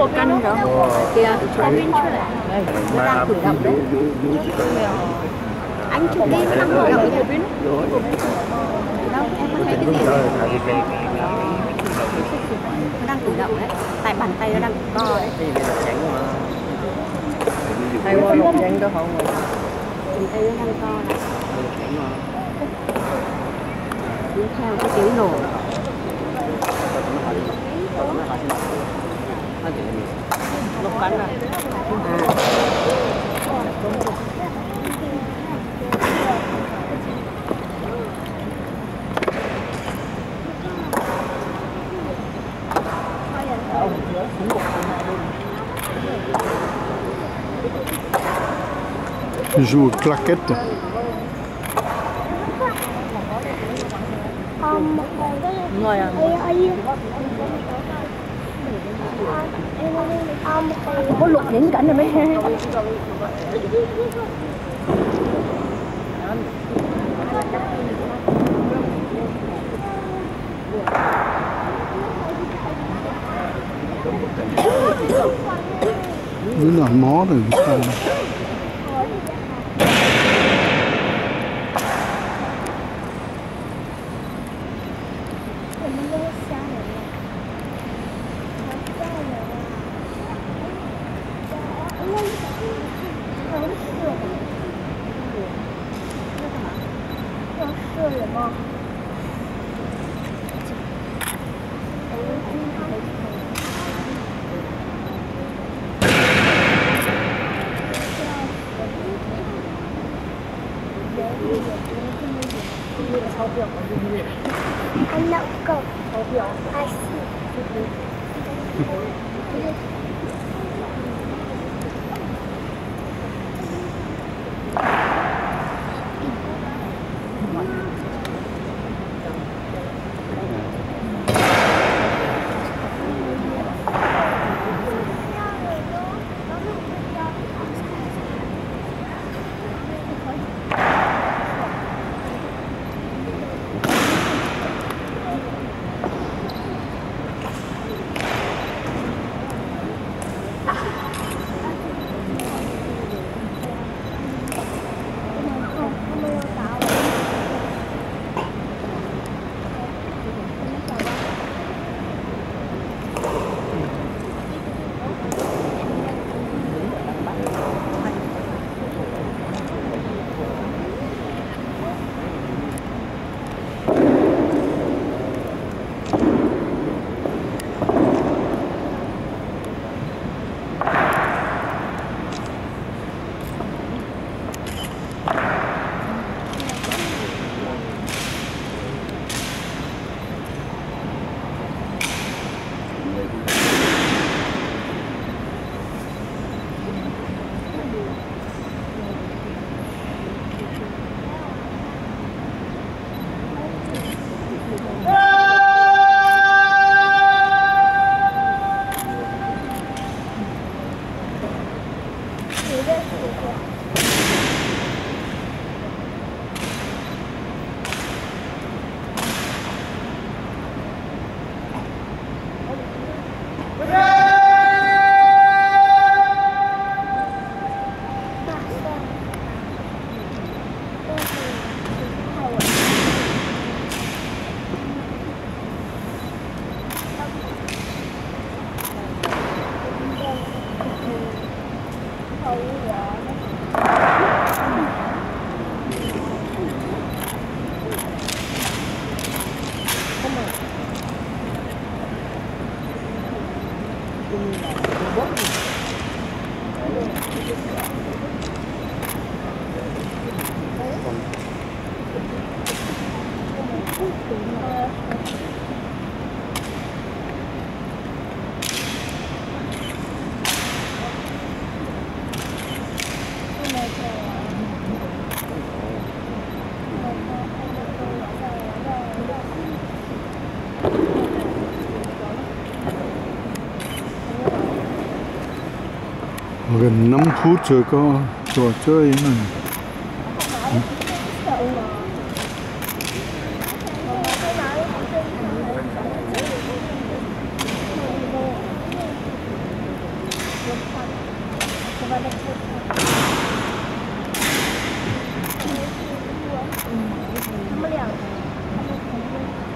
có canh rồi kìa có pin chưa lại đây nó đang cử động đấy anh chụp đi nó đang cử động đấy pin đâu em có thấy cái gì không nó đang cử động đấy tại bàn tay nó đang co đấy hay qua một tránh đó không bàn tay nó đang co này đi theo cái tiếng nổ lúc nó cắn à joue claquette. Có lục những cảnh rồi mới Nó là mó rồi sao? 超标，对不对？还有个超标，二十。Gần 5 phút rồi có trò chơi này 没事，我嗯，他们两个，他们同学。